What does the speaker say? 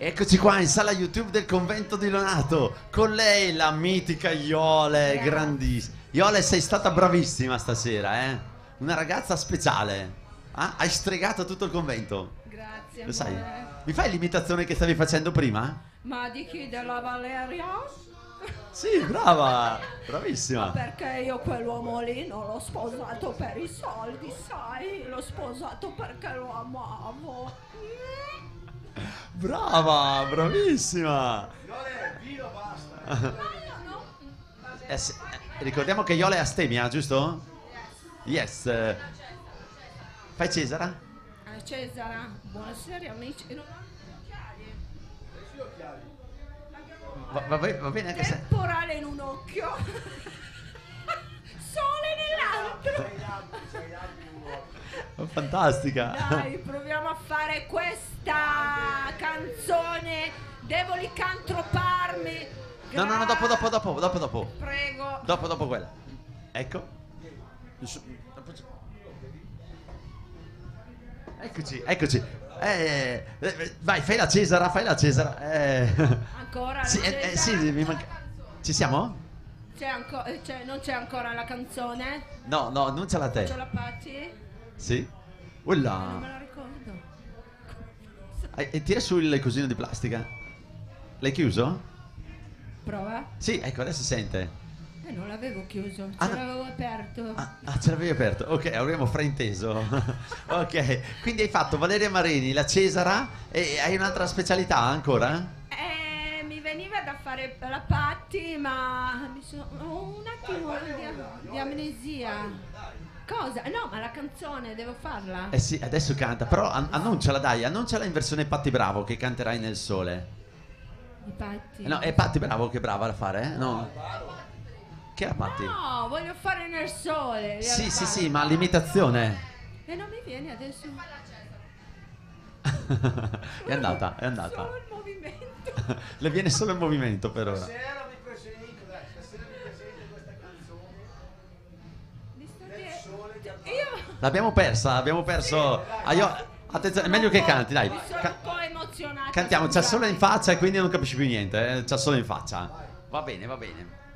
Eccoci qua in sala YouTube del convento di Lonato, con lei la mitica Iole, grandissima. Iole sei stata bravissima stasera, eh? Una ragazza speciale. Ah, hai stregato tutto il convento. Grazie. Lo sai? Mi fai l'imitazione che stavi facendo prima? Ma di chi? Della Valeria? Sì, brava, bravissima. Perché io quell'uomo lì non l'ho sposato per i soldi, sai? L'ho sposato perché lo amavo. Brava, bravissima. Eh, sì, eh, ricordiamo che Iole è astemia, giusto? Yes. eh. Fai Cesara? Ah, Cesara, buonasera amici. E non ho gli occhiali. Va, va be- va bene anche se... Temporale in un occhio. Sole nell'altro. Fantastica. Dai, proviamo a fare questa canzone. Devo licantroparmi. No, no, no, dopo, dopo, dopo, dopo, dopo. Prego. Dopo, dopo quella. Ecco. C'è- Eccoci, eccoci. Eh, eh, vai, fai la Cesara, fai la Cesara. Eh. Ancora Sì, eh, eh, Cesara? sì, mi manca... Ci siamo? C'è anco- eh, c'è- non c'è ancora la canzone? No, no, non ce l'ha te. la Patti? Sì? Non me Ulla. la ricordo. Eh, eh, tira su il cosino di plastica. L'hai chiuso? Prova? Sì, ecco, adesso sente. Eh, non l'avevo chiuso, ce Ah, l'avevo aperto. Ah, ah, ce l'avevi aperto. Ok, avremo frainteso. ok, quindi hai fatto Valeria Marini, la Cesara e hai un'altra specialità ancora? Eh, mi veniva da fare la Patti, ma mi sono ho un attimo di, di amnesia. Cosa? No, ma la canzone devo farla. Eh sì, adesso canta, però an- annunciala dai, annunciala in versione Patti Bravo che canterai nel sole. Di Patti. No, è Patti Bravo che è brava a fare, eh? No. Che era Patti? No, voglio fare nel sole. Sì, sì, sì, ma l'imitazione. E non mi viene adesso. è andata, è andata. Solo il movimento. Le viene solo il movimento per ora. Stasera mi presento, dai, stasera mi presento questa canzone Mi sta del sole che Io L'abbiamo persa, abbiamo perso. Ah, io- Attenzione, è meglio che canti, dai. mi sono Ca- un po' emozionata. cantiamo, c'ha solo in faccia e quindi non capisci più niente, eh? c'ha solo in faccia. Va bene, va bene.